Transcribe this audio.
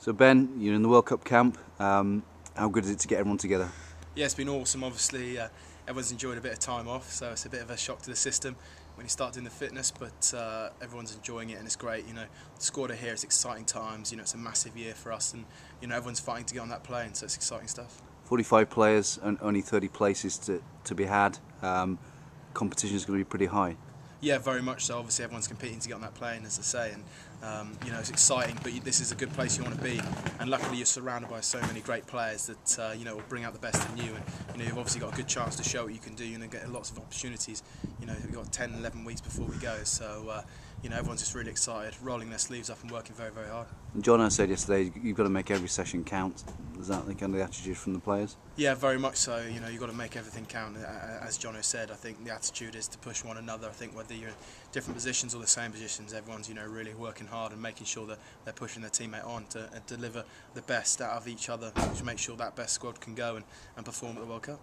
So Ben, you're in the World Cup camp. Um, how good is it to get everyone together? Yeah, it's been awesome. Obviously, uh, everyone's enjoyed a bit of time off, so it's a bit of a shock to the system when you start doing the fitness. But uh, everyone's enjoying it, and it's great. You know, the squad are here. It's exciting times. You know, it's a massive year for us, and you know everyone's fighting to get on that plane, so it's exciting stuff. 45 players and only 30 places to, to be had. Um, competition is going to be pretty high. Yeah, very much so. Obviously, everyone's competing to get on that plane, as I say, and um, you know it's exciting. But this is a good place you want to be, and luckily you're surrounded by so many great players that uh, you know will bring out the best in you. And you know you've obviously got a good chance to show what you can do. You know, get lots of opportunities. You know, we've got 10, 11 weeks before we go, so uh, you know everyone's just really excited, rolling their sleeves up and working very, very hard. John, I said yesterday, you've got to make every session count. Is that the kind of the attitude from the players? Yeah, very much so. You know, you've got to make everything count. As Jono said, I think the attitude is to push one another. I think whether you're in different positions or the same positions, everyone's you know really working hard and making sure that they're pushing their teammate on to uh, deliver the best out of each other, to make sure that best squad can go and, and perform at the World Cup.